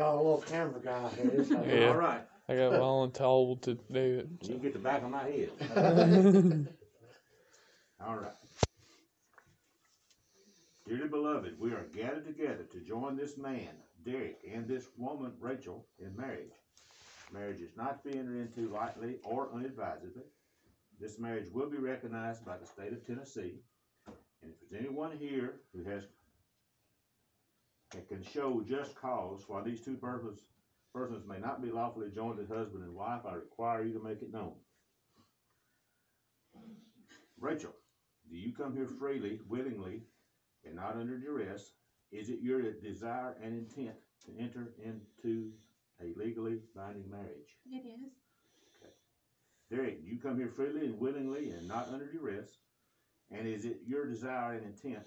got a little camera guy here. so- Yeah. All right, I got voluntold to do it. you can get the back of my head. All right. Dearly beloved, we are gathered together to join this man, Derek, and this woman, Rachel, in marriage. Marriage is not to be entered into lightly or unadvisedly. This marriage will be recognized by the state of Tennessee. And if there's anyone here who has that can show just cause why these two persons, persons may not be lawfully joined as husband and wife, I require you to make it known. Rachel, do you come here freely, willingly, and not under duress? Is it your desire and intent to enter into a legally binding marriage? It is. Derek, do you come here freely and willingly and not under duress? And is it your desire and intent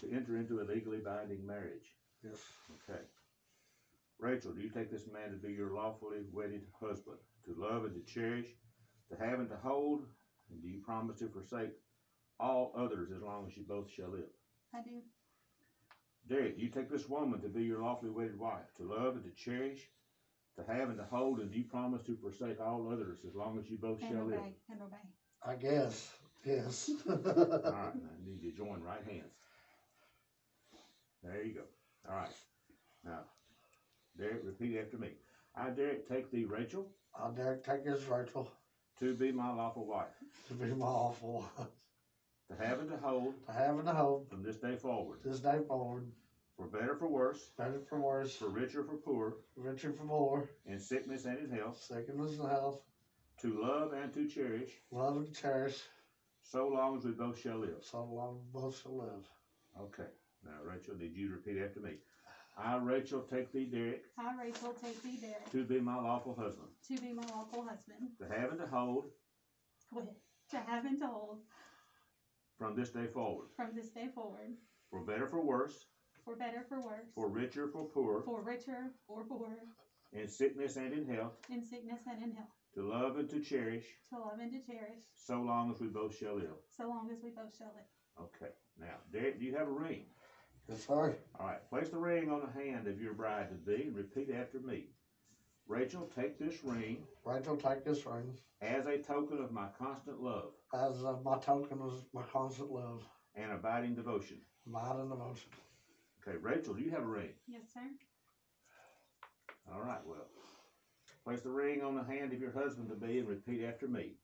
to enter into a legally binding marriage? Yes. Okay. Rachel, do you take this man to be your lawfully wedded husband, to love and to cherish, to have and to hold? And do you promise to forsake all others as long as you both shall live? I do. Derek, do you take this woman to be your lawfully wedded wife, to love and to cherish, to have and to hold, and do you promise to forsake all others as long as you both And shall live? obey. And obey. I guess, yes. All right, now I need you to join right hands. There you go. All right. Now, Derek, repeat after me. I, Derek, take thee, Rachel, I dare take this Rachel. to be my lawful wife, to be my awful, wife, to have and to hold to have and to hold from this day forward, this day forward, for better for worse, better for worse, for richer for poor, richer for more, in sickness and in health, sickness and health, to love and to cherish, love and cherish, so long as we both shall live. so long as we both shall live. Okay. Now, Rachel, need you repeat after me. I, Rachel, take thee, Derek, I, Rachel, take thee, Derek, to be my lawful husband, to be my lawful husband. to have and to hold To have and to hold from this day forward, from this day forward, for better for worse, for better, for worse, for richer for poorer, for richer or poorer, in sickness and in health, in sickness and in health, to love and to cherish, to love and to cherish, so long as we both shall live. so long as we both shall live. Okay. Now, Derek, do you have a ring? Yes, sir. All right. Place the ring on the hand of your bride to be and repeat after me. Rachel, take this ring Rachel, take this ring as a token of my constant love as uh, my token of my constant love, and abiding devotion. might and devotion. Okay, Rachel, do you have a ring? Yes, sir. All right, well, place the ring on the hand of your husband to be and repeat after me.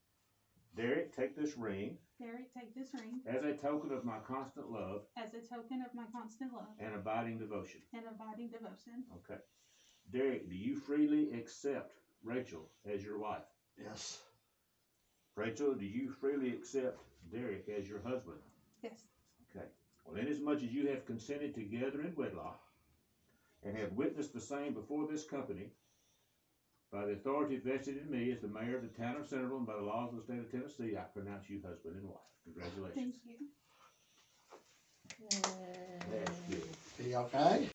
Derek, take this ring Derek, take this ring as a token of my constant love as a token of my constant love and abiding devotion. and abiding devotion. Okay. Derek, do you freely accept Rachel as your wife? Yes. Rachel, do you freely accept Derek as your husband? Yes. Okay. Well, inasmuch as you have consented together in wedlock and have witnessed the same before this company, by the authority vested in me as the mayor of the town of Centerville and by the laws of the state of Tennessee, I pronounce you husband and wife. Congratulations. Thank you. That's good. Be okay?